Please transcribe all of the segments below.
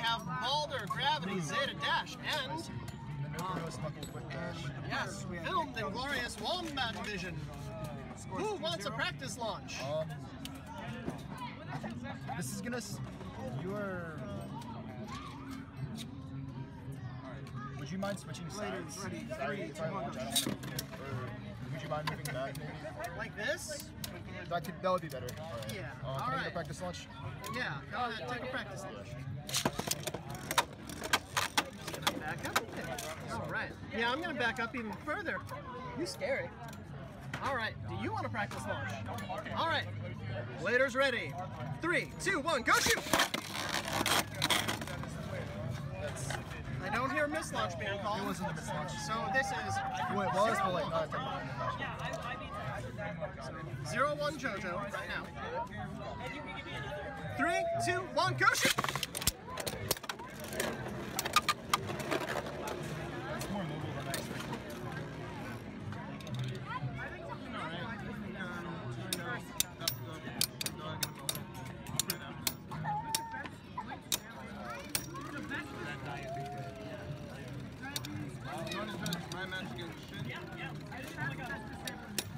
have Baldur, Gravity, Zeta Dash, and Minoboros Knuckle Quick Dash. yes, filmed in glorious Wombat Vision. Who wants a practice launch? Um, this is gonna. s- You are. Would you mind switching sides? ready. Sorry if I launch. I don't Or would you mind moving back maybe? Like this? That could. That would be better. All right. Yeah, Uh, all can I get a practice launch? Yeah, go ahead, take a practice launch. Back up a bit. All right. Yeah, I'm gonna back up even further. You scary. All right. Do you want to practice launch? All right. Bladers ready. Three, two, one, go shoot! That's. I don't hear miss launch being called. It wasn't a miss launch. So this is Well, it was, but like not technical zero one JoJo right now. Three, two, one, go shoot!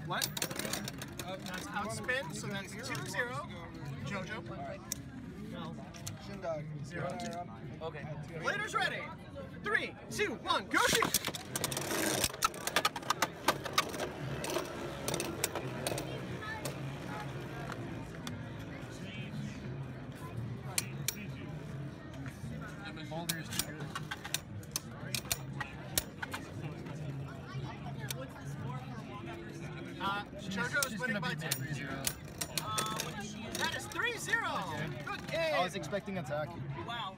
What? That's outspin, so that's 2 0. JoJo. Shindog. Zero. Okay. Bladers ready. Three, two, one, go shoot! Baldur is too good. Uh, JoJo is winning by beat me 2. 3-0. That is 3 0. Good game. I was expecting attack. Wow.